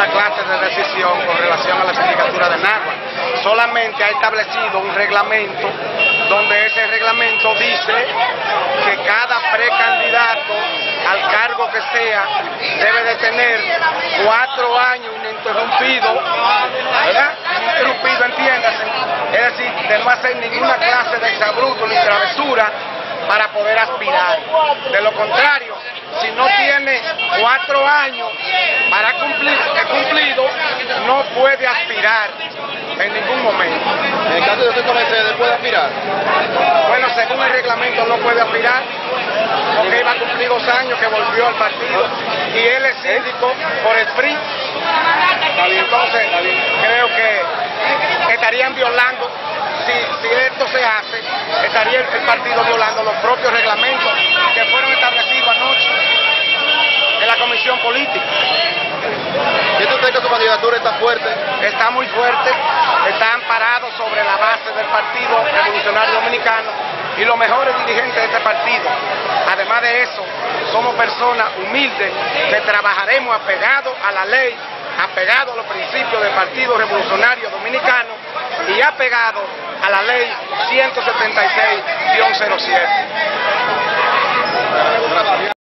ninguna clase de decisión con relación a la sindicatura de Nagua. Solamente ha establecido un reglamento donde ese reglamento dice que cada precandidato al cargo que sea debe de tener cuatro años ininterrumpido, ¿verdad? Ininterrumpido, entiéndase. Es decir, de no hacer ninguna clase de exabruto ni travesura para poder aspirar. De lo contrario, si no tiene cuatro años para cumplir, no puede aspirar en ningún momento. En el caso de usted Mercedes, ¿puede aspirar? Bueno, según el reglamento no puede aspirar, porque iba a cumplir dos años que volvió al partido y él es síndico por el PRI. Entonces, creo que estarían violando, si, si esto se hace, estaría el, el partido violando los propios reglamentos que fueron establecidos anoche en la comisión política. ¿Siente usted que su candidatura está fuerte? está muy fuerte, está amparado sobre la base del Partido Revolucionario Dominicano y los mejores dirigentes de este partido. Además de eso, somos personas humildes que trabajaremos apegados a la ley, apegados a los principios del Partido Revolucionario Dominicano y apegados a la ley 176-07.